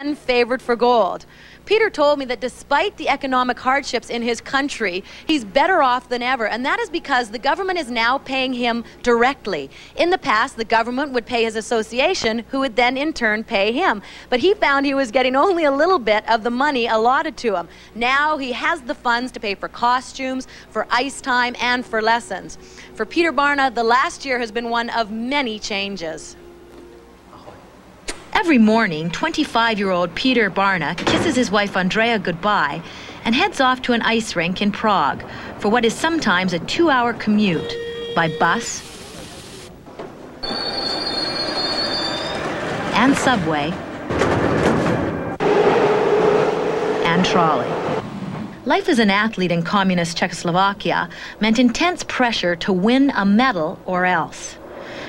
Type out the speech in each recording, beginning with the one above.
and favored for gold. Peter told me that despite the economic hardships in his country, he's better off than ever, and that is because the government is now paying him directly. In the past, the government would pay his association, who would then in turn pay him. But he found he was getting only a little bit of the money allotted to him. Now he has the funds to pay for costumes, for ice time, and for lessons. For Peter Barna, the last year has been one of many changes. Every morning, 25 year old Peter Barna kisses his wife Andrea goodbye and heads off to an ice rink in Prague for what is sometimes a two hour commute by bus and subway and trolley. Life as an athlete in communist Czechoslovakia meant intense pressure to win a medal or else.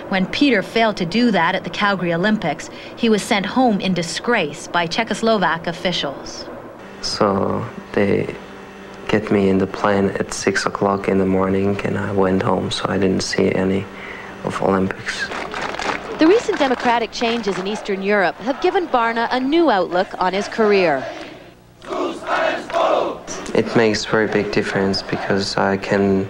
When Peter failed to do that at the Calgary Olympics, he was sent home in disgrace by Czechoslovak officials. So they get me in the plane at six o'clock in the morning, and I went home, so I didn't see any of Olympics. The recent democratic changes in Eastern Europe have given Barna a new outlook on his career. It makes very big difference because I can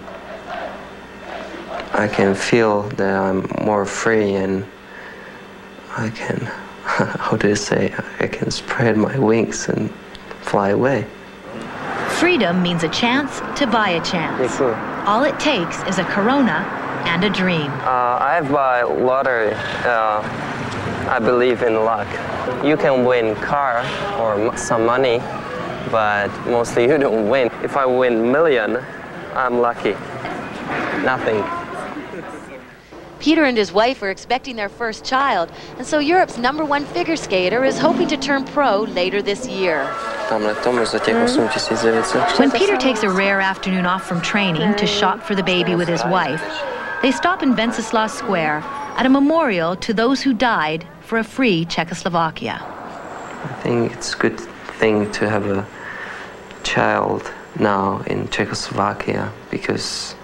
I can feel that I'm more free and I can, how do you say, I can spread my wings and fly away. Freedom means a chance to buy a chance. All it takes is a koruna and a dream. Uh, I buy lottery. Uh, I believe in luck. You can win car or some money, but mostly you don't win. If I win million, I'm lucky. Nothing. Peter and his wife are expecting their first child, and so Europe's number one figure skater is hoping to turn pro later this year. When Peter takes a rare afternoon off from training to shop for the baby with his wife, they stop in Wenceslas Square at a memorial to those who died for a free Czechoslovakia. I think it's a good thing to have a child now in Czechoslovakia because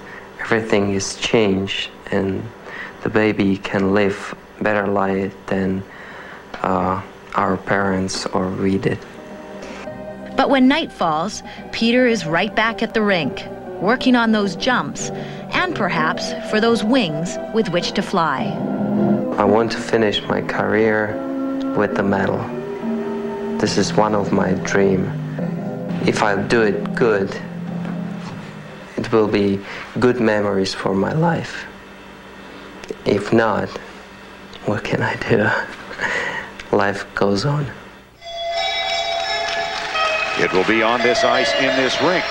everything is changed and the baby can live better life than uh, our parents or we did. But when night falls, Peter is right back at the rink, working on those jumps, and perhaps for those wings with which to fly. I want to finish my career with the medal. This is one of my dreams. If I do it good, it will be good memories for my life. If not, what can I do? Life goes on. It will be on this ice in this rink